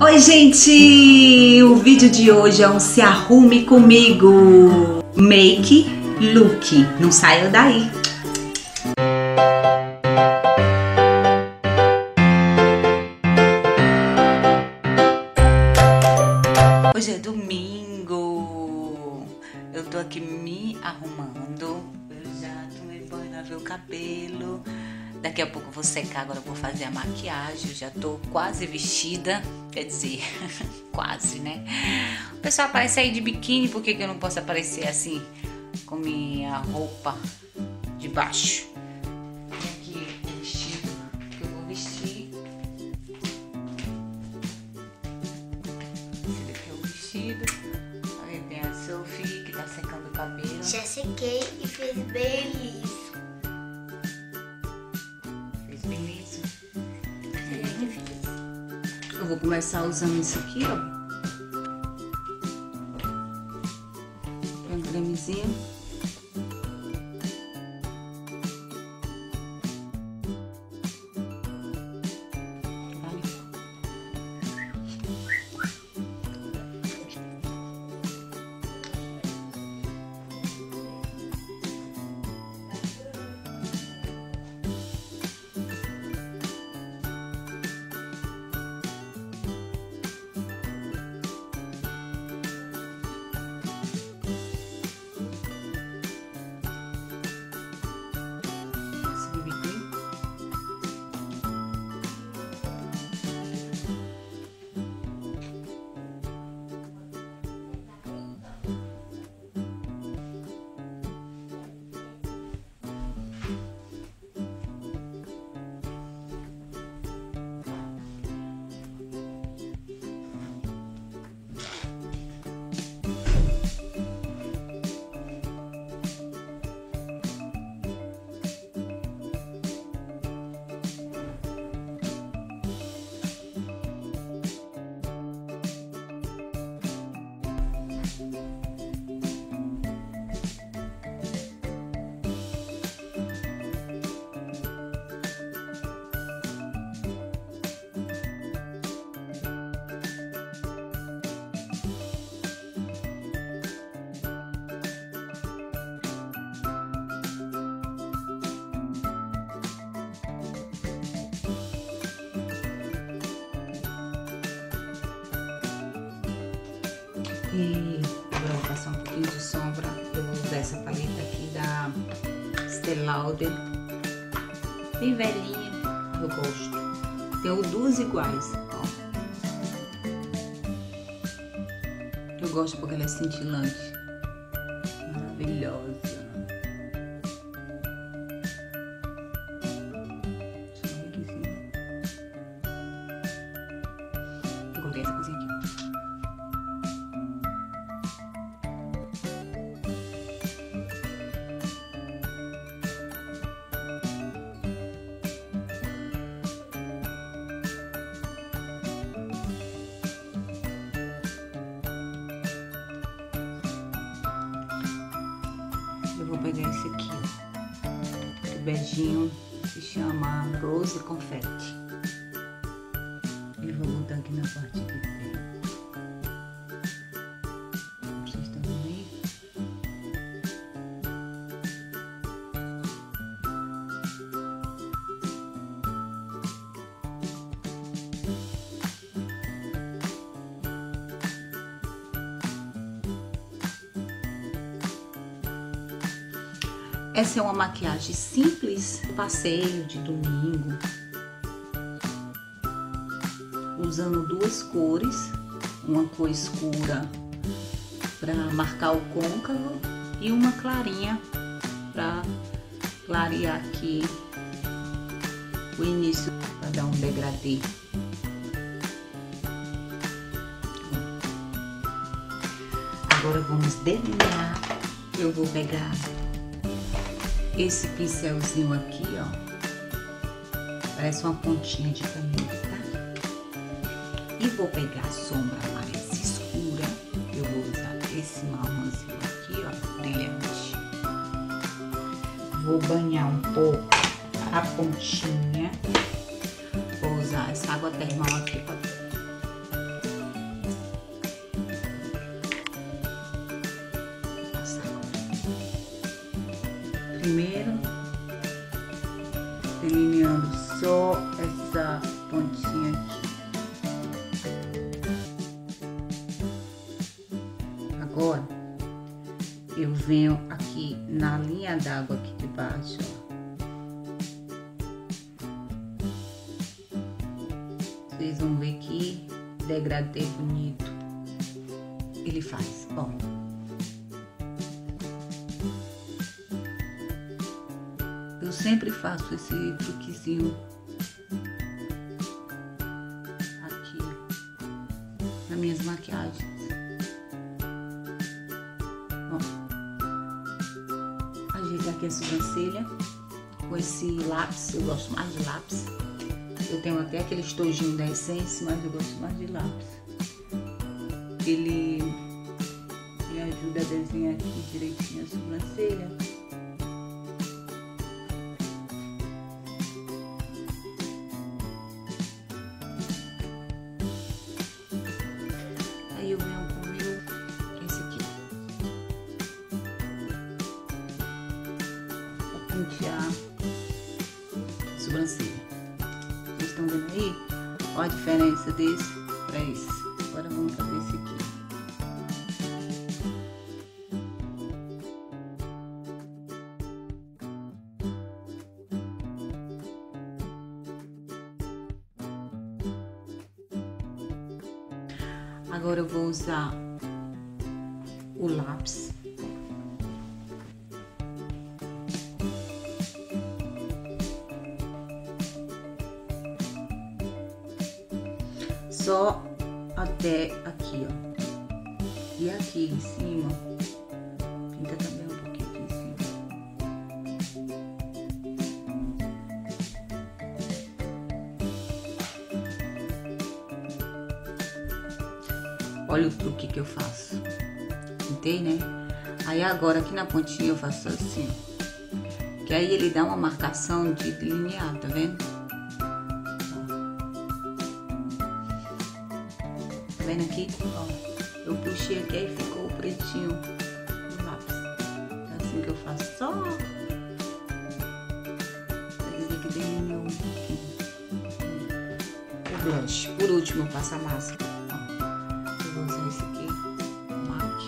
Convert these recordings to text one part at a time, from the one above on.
Oi, gente! O vídeo de hoje é um Se Arrume Comigo Make Look. Não saia daí! Hoje é domingo. Eu tô aqui me arrumando. Eu já tomei banho, lavei o cabelo. Daqui a pouco eu vou secar, agora eu vou fazer a maquiagem. Eu já tô quase vestida. Quer dizer, quase, né? O pessoal aparece aí de biquíni, por que, que eu não posso aparecer assim com minha roupa de baixo? Aqui o vestido que eu vou vestir. Esse daqui é o vestido. Aí tem a Sophie que tá secando o cabelo. Já sequei e fiz bem liso. Vou começar usando isso aqui, ó. Um cremezinho. E agora vou passar um pouquinho de sombra. Eu vou usar essa paleta aqui da Estée Lauder. Bem velhinha, eu gosto. Tenho duas iguais, ó. Eu gosto porque ela é cintilante. Maravilhosa. Deixa eu ver aqui em cima. Eu coloquei essa coisinha aqui. Pegar esse aqui. O beijinho se chama Rose Confetti. E vou botar aqui na parte de Essa é uma maquiagem simples, passeio de domingo. Usando duas cores, uma cor escura para marcar o côncavo e uma clarinha para clarear aqui o início, para dar um degradê. Agora vamos delinear. Eu vou pegar esse pincelzinho aqui, ó. Parece uma pontinha de caneta, tá? E vou pegar a sombra mais escura. Eu vou usar esse marronzinho aqui, ó, brilhante. Vou banhar um pouco a pontinha. Vou usar essa água termal aqui pra Agora, eu venho aqui na linha d'água aqui de baixo, ó. Vocês vão ver que degradê bonito ele faz, ó. Eu sempre faço esse truquezinho aqui nas minhas maquiagens. Aqui a sobrancelha com esse lápis, eu gosto mais de lápis. Eu tenho até aquele estojinho da Essence, mas eu gosto mais de lápis. Ele me ajuda a desenhar aqui direitinho a sobrancelha. Olha a diferença desse para esse. Agora vamos fazer esse aqui. Só até aqui, ó. E aqui em cima, pinta também um pouquinho aqui em cima. Olha o truque que eu faço. Pintei, né? Aí agora aqui na pontinha eu faço assim. Que aí ele dá uma marcação de delinear, tá vendo? Vendo aqui? Ó. Eu puxei aqui e ficou o pretinho no lápis. É assim que eu faço. Só pra dizer que um pouquinho. O blush. Por último, eu passo a máscara. Ó. Eu vou usar esse aqui. MAC.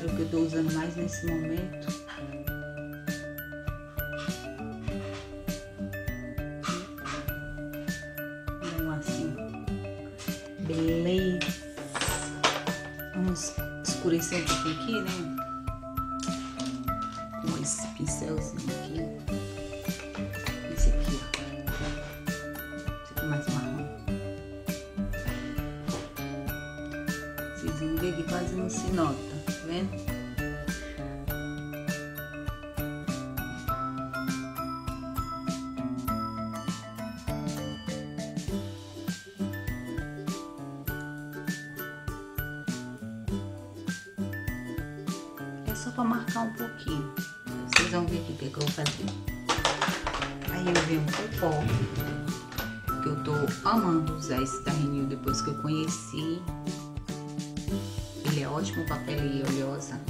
É o que eu tô usando mais nesse momento. Aqui, né? Com esse pincelzinho aqui. Esse aqui, ó. Esse aqui mais marrom. Vocês vão ver que quase não se nota, tá vendo? Só pra marcar um pouquinho. Vocês vão ver aqui o que, que eu vou fazer. Aí eu venho com pó. Que eu tô amando usar esse Renew depois que eu conheci. Ele é ótimo pra pele oleosa.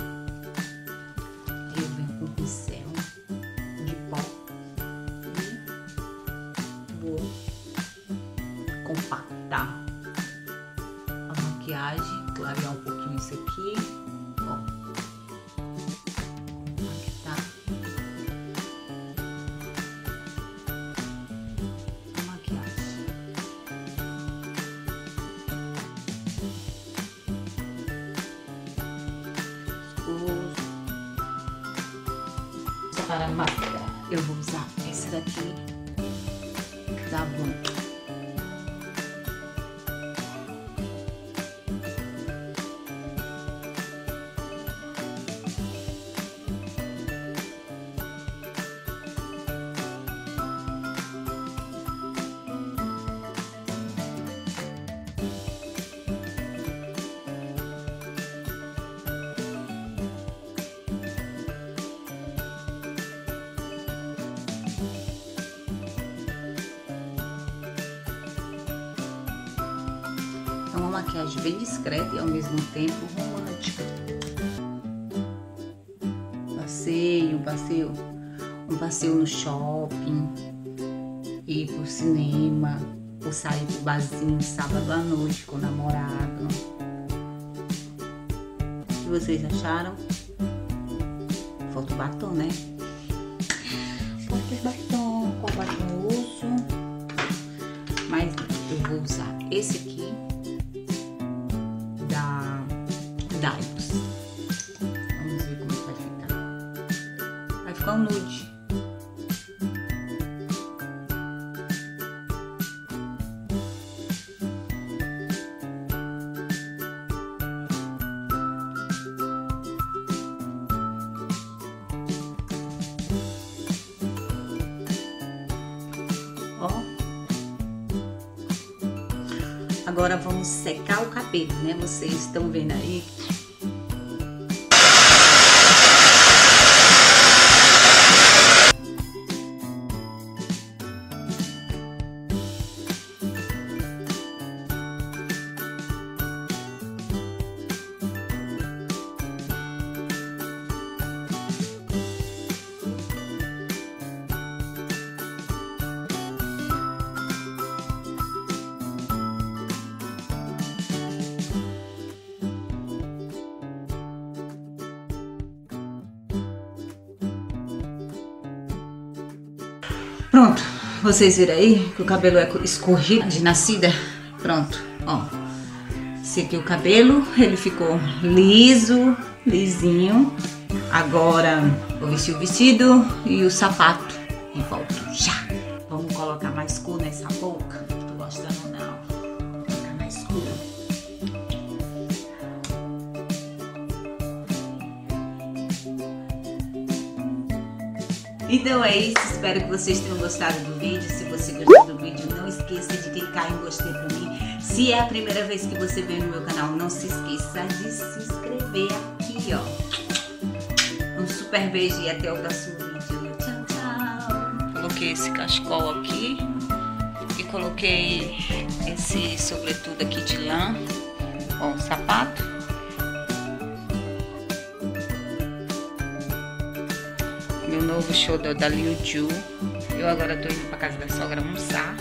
Para máscara, eu vou usar esse daqui da Avon. É uma maquiagem bem discreta e ao mesmo tempo romântica. Passeio, um passeio, um passeio no shopping, ir pro cinema, ou sair pro barzinho sábado à noite com o namorado. O que vocês acharam? Falta o batom, né? Falta o batom, qual batom eu uso? Mas eu vou usar esse Daibos. Vamos ver como vai ficar. Vai ficar um nude. Agora vamos secar o cabelo, né? Vocês estão vendo aí? Pronto, vocês viram aí que o cabelo é escorrido de nascida? Pronto, ó. Sequei o cabelo, ele ficou liso, lisinho. Agora vou vestir o vestido e o sapato e volto já. Vamos colocar mais Então é isso, espero que vocês tenham gostado do vídeo. Se você gostou do vídeo, não esqueça de clicar em gostei pra mim. Se é a primeira vez que você vem no meu canal, não se esqueça de se inscrever aqui, ó. Um super beijo e até o próximo vídeo. Tchau, tchau. Coloquei esse cachecol aqui e coloquei esse sobretudo aqui de lã. Ó, o sapato. Novo show da Liu Ju. Eu agora tô indo pra casa da sogra almoçar.